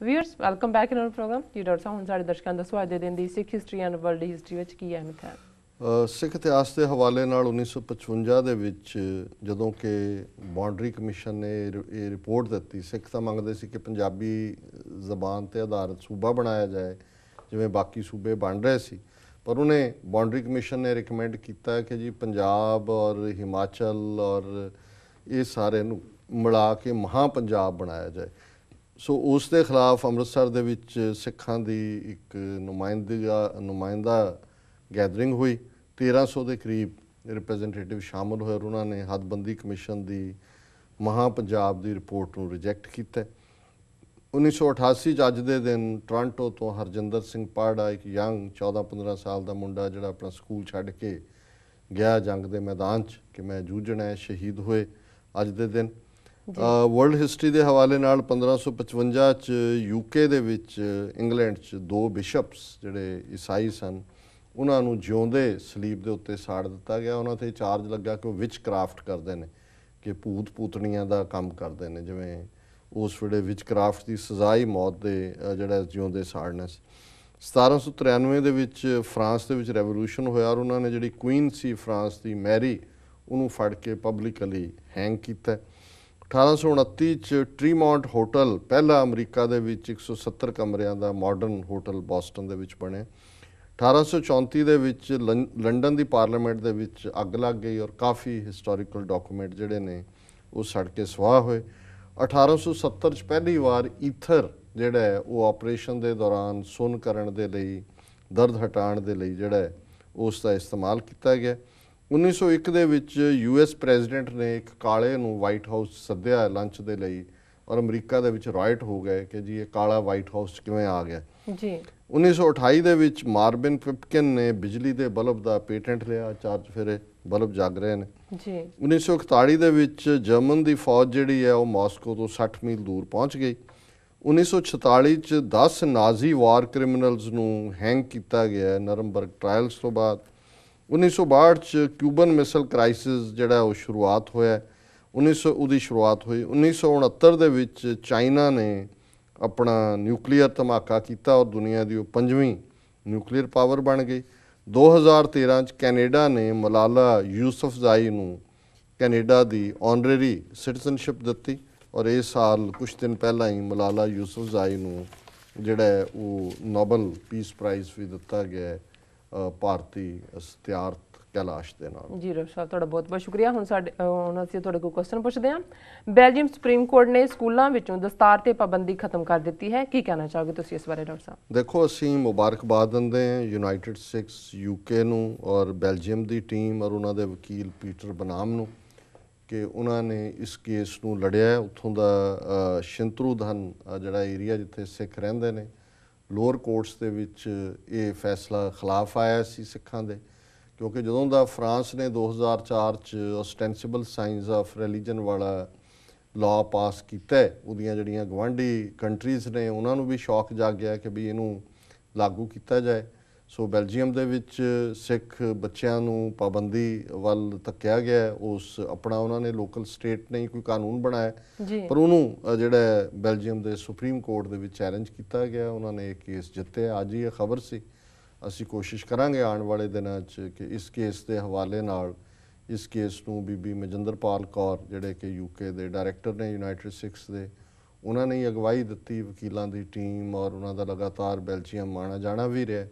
Viewers welcome back in our programme ਜੀ doctor ਸਾਹਿਬ ਹੁਣ ਸਾਡੇ ਦਰਸ਼ਕਾਂ ਦਾ ਸਵਾਲ ਦੇ ਦਿਨ ਦੀ Sikh history and world history ਵਿੱਚ ਕੀ ਅਹਿਮੀਅਤ ਹੈ ਸਿੱਖ ਇਤਿਹਾਸ ਦੇ ਹਵਾਲੇ ਨਾਲ 1955 ਦੇ ਵਿੱਚ ਜਦੋਂ ਕਿ ਬਾਉਂਡਰੀ ਕਮਿਸ਼ਨ ਨੇ ਇਹ ਇਹ ਰਿਪੋਰਟ ਦਿੱਤੀ, ਸਿੱਖ ਤਾਂ ਮੰਗਦੇ ਸੀ ਕਿ ਪੰਜਾਬੀ ਜ਼ਬਾਨ ਤੇ ਆਧਾਰਿਤ ਸੂਬਾ ਬਣਾਇਆ ਜਾਏ, ਜਿਵੇਂ ਬਾਕੀ ਸੂਬੇ ਬਣ ਰਹੇ ਸੀ। ਪਰ ਉਹਨੇ ਬਾਉਂਡਰੀ ਕਮਿਸ਼ਨ ਨੇ ਰეკਮੈਂਡ ਕੀਤਾ ਕਿ ਜੀ ਪੰਜਾਬ ਔਰ ਹਿਮਾਚਲ ਔਰ ਇਹ ਸਾਰੇ ਨੂੰ ਮਿਲਾ ਕੇ ਮਹਾ ਪੰਜਾਬ ਬਣਾਇਆ ਜਾਏ। ਸੋ ਉਸ ਦੇ ਖਿਲਾਫ ਅੰਮ੍ਰਿਤਸਰ ਦੇ ਵਿੱਚ ਸਿੱਖਾਂ ਦੀ ਇੱਕ ਨੁਮਾਇੰਦਗਾ ਨੁਮਾਇੰਦਾ ਗੈਦਰਿੰਗ ਹੋਈ। 1300 ਦੇ ਕਰੀਬ ਰਿਪਰੈਜ਼ੈਂਟੇਟਿਵ ਸ਼ਾਮਲ ਹੋਏ ਔਰ ਉਹਨਾਂ ਨੇ ਹੱਦਬੰਦੀ ਕਮਿਸ਼ਨ ਦੀ ਮਹਾ ਪੰਜਾਬ ਦੀ ਰਿਪੋਰਟ ਨੂੰ ਰਿਜੈਕਟ ਕੀਤਾ। 1988 ਚ ਅੱਜ ਦੇ ਦਿਨ ਟੋਰਾਂਟੋ ਤੋਂ ਹਰਜਿੰਦਰ ਸਿੰਘ ਪਾੜਾ, ਇੱਕ ਯੰਗ 14-15 ਸਾਲ ਦਾ ਮੁੰਡਾ ਜਿਹੜਾ ਆਪਣਾ ਸਕੂਲ ਛੱਡ ਕੇ ਗਿਆ ਜੰਗ ਦੇ ਮੈਦਾਨ 'ਚ ਕਿ ਮੈਂ ਜੂਝਣਾ ਹੈ, ਸ਼ਹੀਦ ਹੋਏ ਅੱਜ ਦੇ ਦਿਨ। ਵਰਲਡ ਹਿਸਟਰੀ ਦੇ ਹਵਾਲੇ ਨਾਲ 1555 ਚ ਯੂਕੇ ਦੇ ਵਿੱਚ ਇੰਗਲੈਂਡ ਚ ਦੋ ਬਿਸ਼ਪਸ ਜਿਹੜੇ ਈਸਾਈ ਸਨ, ਉਹਨਾਂ ਨੂੰ ਜਿਉਂਦੇ ਸਲੀਬ ਦੇ ਉੱਤੇ ਸਾੜ ਦਿੱਤਾ ਗਿਆ। ਉਹਨਾਂ ਤੇ ਚਾਰਜ ਲੱਗਾ ਕਿ ਉਹ ਵਿਚ ਕਰਾਫਟ ਕਰਦੇ ਨੇ, ਕਿ ਭੂਤ ਪੂਤਣੀਆਂ ਦਾ ਕੰਮ ਕਰਦੇ ਨੇ। ਜਿਵੇਂ ਉਸ ਵੇਲੇ ਵਿਚ ਕਰਾਫਟ ਦੀ ਸਜ਼ਾ ਹੀ ਮੌਤ ਦੇ ਜਿਹੜਾ ਜਿਉਂਦੇ ਸਾੜਨਾ ਸੀ। 1793 ਦੇ ਵਿੱਚ ਫਰਾਂਸ ਦੇ ਵਿੱਚ ਰੈਵੋਲੂਸ਼ਨ ਹੋਇਆ ਔਰ ਉਹਨਾਂ ਨੇ ਜਿਹੜੀ ਕੁਈਨ ਸੀ ਫਰਾਂਸ ਦੀ ਮੈਰੀ, ਉਹਨੂੰ ਫੜ ਕੇ ਪਬਲਿਕਲੀ ਹੈਂਗ ਕੀਤਾ। 1829 ਚ ਟ੍ਰੀਮੌਂਟ ਹੋਟਲ, ਪਹਿਲਾ ਅਮਰੀਕਾ ਦੇ ਵਿੱਚ 170 ਕਮਰਿਆਂ ਦਾ ਮਾਡਰਨ ਹੋਟਲ ਬੋਸਟਨ ਦੇ ਵਿੱਚ ਬਣਿਆ 1834 ਦੇ ਵਿੱਚ ਲੰ- ਲੰਡਨ ਦੀ ਪਾਰਲੀਮੈਂਟ ਦੇ ਵਿੱਚ ਅੱਗ ਲੱਗ ਗਈ ਔਰ ਕਾਫੀ ਹਿਸਟੋਰੀਕਲ ਡਾਕੂਮੈਂਟ ਜਿਹੜੇ ਨੇ ਉਹ ਸੜ ਕੇ ਸੁਆਹ ਹੋਏ। 1870 ਚ ਪਹਿਲੀ ਵਾਰ ਈਥਰ ਜਿਹੜਾ ਹੈ, ਉਹ ਆਪਰੇਸ਼ਨ ਦੇ ਦੌਰਾਨ ਸੁੰਨ ਕਰਨ ਦੇ ਲਈ, ਦਰਦ ਹਟਾਉਣ ਦੇ ਲਈ ਜਿਹੜਾ ਹੈ, ਉਸ ਦਾ ਇਸਤੇਮਾਲ ਕੀਤਾ ਗਿਆ। 1901 ਦੇ ਵਿੱਚ ਯੂਐਸ ਪ੍ਰੈਜ਼ੀਡੈਂਟ ਨੇ ਇੱਕ ਕਾਲੇ ਨੂੰ ਵਾਈਟ ਹਾਊਸ ਸੱਦਿਆ ਲੰਚ ਦੇ ਲਈ ਔਰ ਅਮਰੀਕਾ ਦੇ ਵਿੱਚ ਰਾਇਟ ਹੋ ਗਏ ਕਿ ਜੀ ਇਹ ਕਾਲਾ ਵਾਈਟ ਹਾਊਸ ਕਿਵੇਂ ਆ ਗਿਆ। ਜੀ। 1928 ਦੇ ਵਿੱਚ ਮਾਰਬਿਨ ਪਿਪਕਿਨ ਨੇ ਬਿਜਲੀ ਦੇ ਬਲਬ ਦਾ ਪੇਟੈਂਟ ਲਿਆ ਚਾਰਜ ਫਿਰੇ ਬਲਬ ਜਗ ਰਹੇ ਨੇ। ਜੀ। 1941 ਦੇ ਵਿੱਚ ਜਰਮਨ ਦੀ ਫੌਜ ਜਿਹੜੀ ਹੈ ਉਹ ਮਾਸਕੋ ਤੋਂ 60 ਮੀਲ ਦੂਰ ਪਹੁੰਚ ਗਈ। 1946 ਚ 10 ਨਾਜ਼ੀ ਵਾਰ ਕ੍ਰਿਮੀਨਲਸ ਨੂੰ ਹੈਂਗ ਕੀਤਾ ਗਿਆ ਨਰਮਬਰਗ ਟ੍ਰਾਇਲਸ ਤੋਂ ਬਾਅਦ। 1962 ਚ ਕਿਊਬਨ ਮਿਸਲ ਕ੍ਰਾਈਸਿਸ ਜਿਹੜਾ ਉਹ ਸ਼ੁਰੂਆਤ ਹੋਇਆ 1900 ਉਹਦੀ ਸ਼ੁਰੂਆਤ ਹੋਈ। 1969 ਦੇ ਵਿੱਚ ਚਾਈਨਾ ਨੇ ਆਪਣਾ ਨਿਊਕਲੀਅਰ ਧਮਾਕਾ ਕੀਤਾ ਔਰ ਦੁਨੀਆ ਦੀ ਉਹ ਪੰਜਵੀਂ ਨਿਊਕਲੀਅਰ ਪਾਵਰ ਬਣ ਗਈ। 2013 ਚ ਕੈਨੇਡਾ ਨੇ ਮਲਾਲਾ ਯੂਸਫਜ਼ਾਈ ਨੂੰ ਕੈਨੇਡਾ ਦੀ ਆਨਰੇਰੀ ਸਿਟੀਜ਼ਨਸ਼ਿਪ ਦਿੱਤੀ ਔਰ ਇਸ ਸਾਲ ਕੁਝ ਦਿਨ ਪਹਿਲਾਂ ਹੀ ਮਲਾਲਾ ਯੂਸਫਜ਼ਾਈ ਨੂੰ ਜਿਹੜਾ ਉਹ ਨੋਬਲ ਪੀਸ ਪ੍ਰਾਈਜ਼ ਵੀ ਦਿੱਤਾ ਗਿਆ ਹੈ। ਭਾਰਤੀ ਸਤਿਆਰਥ ਕੈਲਾਸ਼ ਦੇ ਨਾਲ। ਜੀ ਡਾਕਟਰ ਸਾਹਿਬ ਤੁਹਾਡਾ ਬਹੁਤ ਬਹੁਤ ਸ਼ੁਕਰੀਆ। ਹੁਣ ਸਾਡੇ ਹੁਣ ਅਸੀਂ ਤੁਹਾਡੇ ਕੋਲ ਕੁਐਸਚਨ ਪੁੱਛਦੇ ਹਾਂ। ਬੈਲਜੀਅਮ ਸੁਪਰੀਮ ਕੋਰਟ ਨੇ ਸਕੂਲਾਂ ਵਿੱਚੋਂ ਦਸਤਾਰ ਤੇ ਪਾਬੰਦੀ ਖਤਮ ਕਰ ਦਿੱਤੀ ਹੈ। ਕੀ ਕਹਿਣਾ ਚਾਹੋਗੇ ਤੁਸੀਂ ਇਸ ਬਾਰੇ ਡਾਕਟਰ ਸਾਹਿਬ? ਦੇਖੋ ਅਸੀਂ ਮੁਬਾਰਕਬਾਦ ਦਿੰਦੇ ਹਾਂ ਯੂਨਾਈਟਿਡ ਸਿਕਸ ਯੂਕੇ ਨੂੰ ਔਰ ਬੈਲਜੀਅਮ ਦੀ ਟੀਮ ਔਰ ਉਹਨਾਂ ਦੇ ਵਕੀਲ ਪੀਟਰ ਬਨਾਮ ਨੂੰ ਕਿ ਉਹਨਾਂ ਨੇ ਇਸ ਕੇਸ ਨੂੰ ਲੜਿਆ। ਉੱਥੋਂ ਦਾ ਅ, ਸ਼ਿੰਤਰੂਧਨ ਅ, ਜਿਹੜਾ ਏਰੀਆ ਜਿੱਥੇ ਸਿੱਖ ਰਹਿੰਦੇ ਨੇ ਲੋਅਰ ਕੋਰਟਸ ਦੇ ਵਿੱਚ ਇਹ ਫੈਸਲਾ ਖਿਲਾਫ ਆਇਆ ਸੀ ਸਿੱਖਾਂ ਦੇ, ਕਿਉਂਕਿ ਜਦੋਂ ਦਾ ਫਰਾਂਸ ਨੇ 2004 ਚ ਔਸਟੈਂਸਿਬਲ ਸਾਇੰਸ ਆਫ ਰਿਲੀਜਨ ਵਾਲਾ ਲਾਅ ਪਾਸ ਕੀਤਾ ਉਹਦੀਆਂ ਜਿਹੜੀਆਂ ਗਵਾਂਢੀ ਕੰਟਰੀਜ਼ ਨੇ, ਉਹਨਾਂ ਨੂੰ ਵੀ ਸ਼ੌਕ ਜਾਗ ਗਿਆ ਕਿ ਵੀ ਇਹਨੂੰ ਲਾਗੂ ਕੀਤਾ ਜਾਏ। ਸੋ ਬੈਲਜੀਅਮ ਦੇ ਵਿੱਚ ਸਿੱਖ ਬੱਚਿਆਂ ਨੂੰ ਪਾਬੰਦੀ ਵੱਲ ਤੱਕਿਆ ਗਿਆ। ਉਸ ਆਪਣਾ ਉਹਨਾਂ ਨੇ ਲੋਕਲ ਸਟੇਟ ਨੇ ਕੋਈ ਕਾਨੂੰਨ ਬਣਾਇਆ ਪਰ ਉਹਨੂੰ ਜਿਹੜਾ ਬੈਲਜੀਅਮ ਦੇ ਸੁਪਰੀਮ ਕੋਰਟ ਦੇ ਵਿੱਚ ਚੈਲੰਜ ਕੀਤਾ ਗਿਆ। ਉਹਨਾਂ ਨੇ ਇਹ ਕੇਸ ਜਿੱਤਿਆ। ਅੱਜ ਹੀ ਇਹ ਖਬਰ ਸੀ। ਅਸੀਂ ਕੋਸ਼ਿਸ਼ ਕਰਾਂਗੇ ਆਉਣ ਵਾਲੇ ਦਿਨਾਂ 'ਚ ਕਿ ਇਸ ਕੇਸ ਦੇ ਹਵਾਲੇ ਨਾਲ ਇਸ ਕੇਸ ਨੂੰ ਬੀਬੀ ਮਜਿੰਦਰਪਾਲ ਕੌਰ ਜਿਹੜੇ ਕਿ ਯੂਕੇ ਦੇ ਡਾਇਰੈਕਟਰ ਨੇ ਯੂਨਾਈਟਿਡ ਸਿਕਸ ਦੇ ਉਹਨਾਂ ਨੇ ਹੀ ਅਗਵਾਈ ਦਿੱਤੀ। ਵਕੀਲਾਂ ਦੀ ਟੀਮ ਔਰ ਉਹਨਾਂ ਦਾ ਲਗਾਤਾਰ ਬੈਲਜੀਅਮ ਆਣਾ ਜਾਣਾ ਵੀ ਰਿਹਾ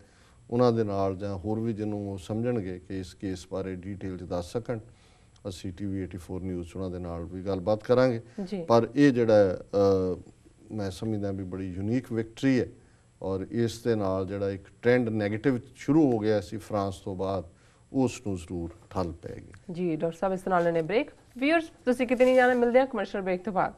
ਉਹਨਾਂ ਦੇ ਨਾਲ ਜਾਂ ਹੋਰ ਵੀ ਜਿਹਨੂੰ ਸਮਝਣਗੇ ਕਿ ਇਸ ਕੇਸ ਬਾਰੇ ਡਿਟੇਲ 'ਚ ਦੱਸ ਸਕਣ। ਅਸੀਂ ਟੀਵੀ 84 ਨਿਊਜ਼ ਉਹਨਾਂ ਦੇ ਨਾਲ ਵੀ ਗੱਲਬਾਤ ਕਰਾਂਗੇ। ਪਰ ਇਹ ਜਿਹੜਾ ਮੈਂ ਸਮਝਦਾ ਵੀ ਬੜੀ ਯੂਨੀਕ ਵਿਕਟਰੀ ਹੈ ਔਰ ਇਸ ਦੇ ਨਾਲ ਜਿਹੜਾ ਇੱਕ ਟ੍ਰੈਂਡ 네ਗੇਟਿਵ ਸ਼ੁਰੂ ਹੋ ਗਿਆ ਸੀ ਫਰਾਂਸ ਤੋਂ ਬਾਅਦ ਉਸ ਨੂੰ ਜ਼ਰੂਰ ਠੱਲ ਪੈਗੀ ਜੀ ਡਾਕਟਰ ਸਾਹਿਬ ਇਸ ਨਾਲ ਨੇ ਬ੍ਰੇਕ ਵੀਅਰਸ ਤੁਸੀਂ ਕਿਤੇ ਨਹੀਂ ਜਾਣਾ ਮਿਲਦੇ ਹਾਂ ਕਮਰਸ਼ੀਅਲ ਬ੍ਰੇਕ ਤੋਂ ਬਾਅਦ।